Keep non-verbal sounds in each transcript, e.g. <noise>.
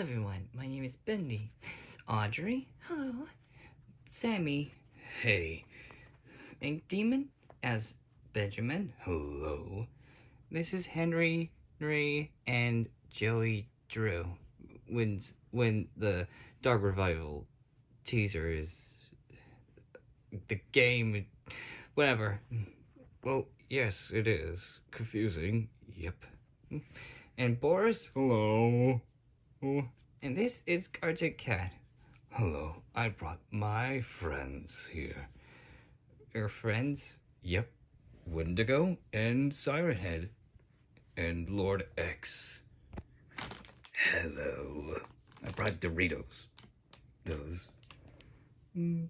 everyone, my name is Bendy. <laughs> Audrey, hello. Sammy, hey. Ink Demon, as Benjamin, hello. This is Henry, Ray, and Joey Drew. When when the Dark Revival teaser is the game, whatever. Well, yes, it is confusing. Yep. And Boris, hello. Oh, and this is Cartoon Cat. Hello, I brought my friends here. Your friends? Yep. Wendigo and Siren Head. And Lord X. Hello. I brought Doritos. Those. Mm.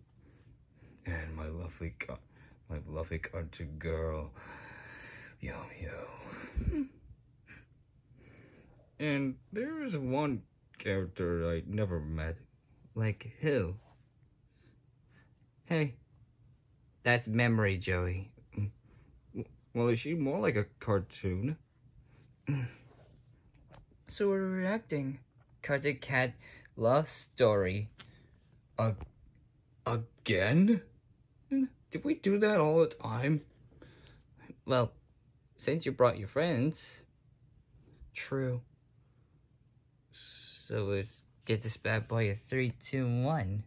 And my lovely, my lovely country girl. Yo, yo. And there is one character I never met. Like who? Hey. That's Memory, Joey. Well, is she more like a cartoon? so we're reacting. Cartoon Cat Love Story. Uh, again? Did we do that all the time? Well, since you brought your friends. True. So let's get this bad boy a three, two, one.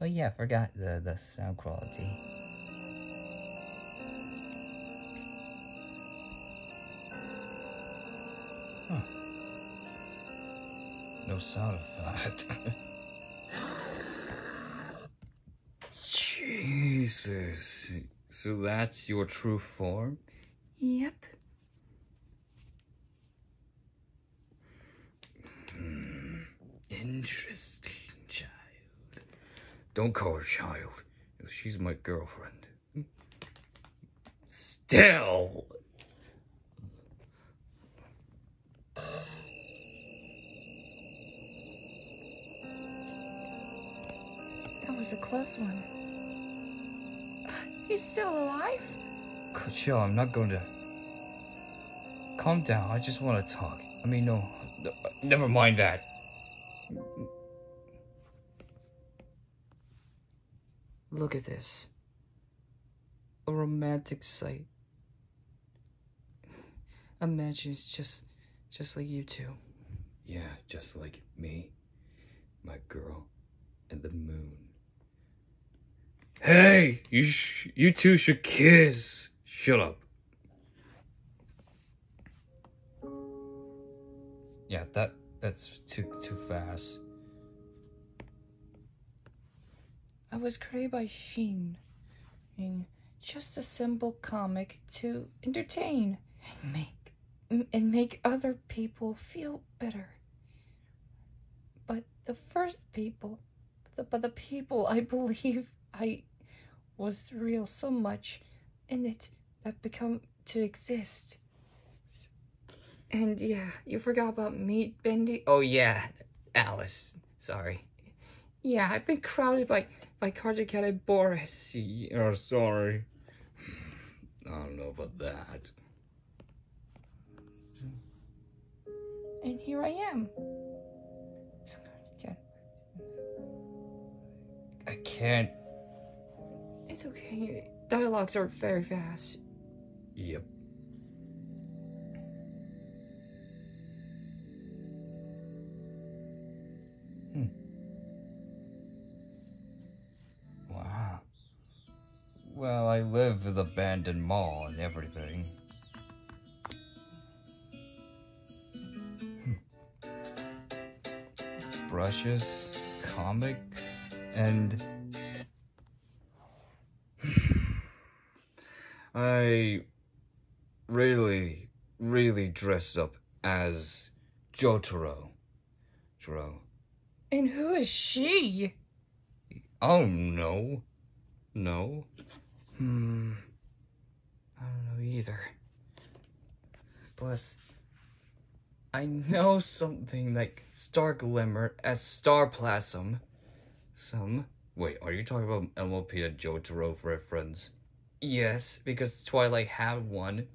Oh yeah, I forgot the, the sound quality. Huh. No sound effect. <laughs> Jesus. So that's your true form? Yep. Interesting, child. Don't call her child. She's my girlfriend. Still. That was a close one. He's still alive? Chill, I'm not going to... Calm down, I just want to talk. I mean, no, no never mind that. Look at this. A romantic sight. Imagine it's just, just like you two. Yeah, just like me, my girl, and the moon. Hey, you you two should kiss. Shut up. Yeah, that that's too too fast. I was created by Sheen. And just a simple comic to entertain and make and make other people feel better. But the first people, the, but the people I <laughs> believe I was real so much in it that become to exist. And yeah, you forgot about me, Bendy. Oh yeah, Alice. Sorry. Yeah, I've been crowded by by Carter Cat and Boris. Yeah, sorry. I don't know about that. And here I am. I can't. It's okay. Dialogues are very fast. Yep. Well, I live with abandoned mall and everything. Hmm. Brushes, comic, and <sighs> I really, really dress up as Jotaro. Jotaro. And who is she? Oh, no. No. Hmm. I don't know either. Plus, I know something like Star Glimmer as Star Platinum. Some. Wait, are you talking about MLP and Jotaro reference? Yes, because Twilight had one.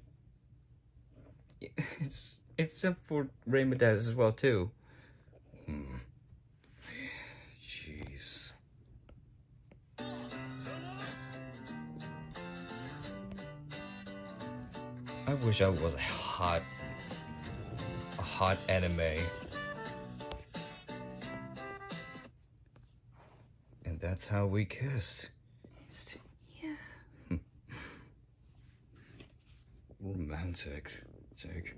<laughs> It's it's except for Rainbow Dash as well too. Wish I was a hot, a hot anime. And that's how we kissed. Yeah. <laughs> Romantic, Jake.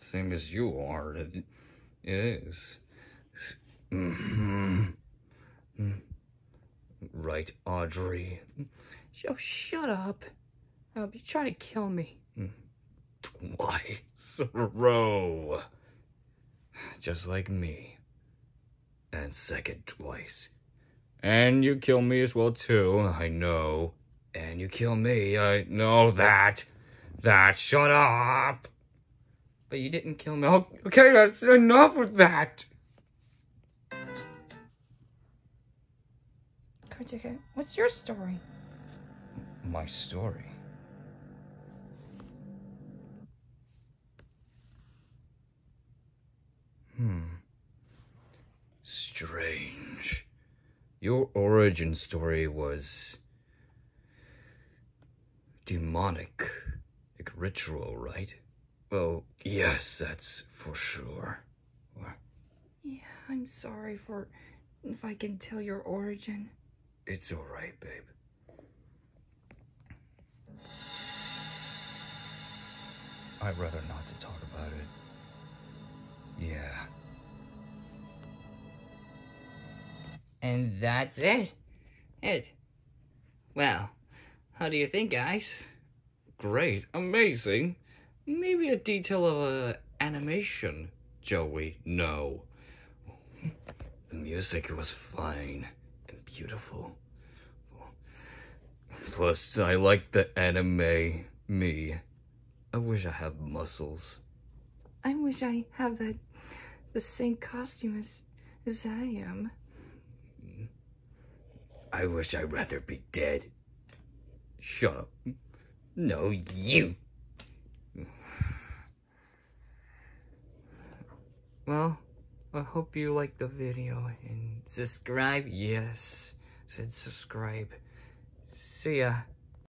Same as you are. It, is. <laughs> Right, Audrey. Oh, shut up. Oh, you're trying to kill me. Twice in a row. Just like me. And second twice. And you kill me as well too, I know. And you kill me, I know that. That, shut up. But you didn't kill me. Oh, okay, that's enough of that. Kartika, what's your story? My story. Hmm. Strange. Your origin story was demonic, like ritual, right? Well, yes, that's for sure. Yeah, I'm sorry for if I can tell your origin. It's alright, babe. I'd rather not to talk about it. Yeah. And that's it. It. Well, how do you think, guys? Great, amazing. Maybe a detail of a animation, Joey. No. The music was fine and beautiful. Plus, I like the anime me. I wish I had muscles. I wish I have that the same costume as as I am. I wish I'd rather be dead. Shut up. No, you. Well, I hope you liked the video and subscribe. Yes, said subscribe. See ya.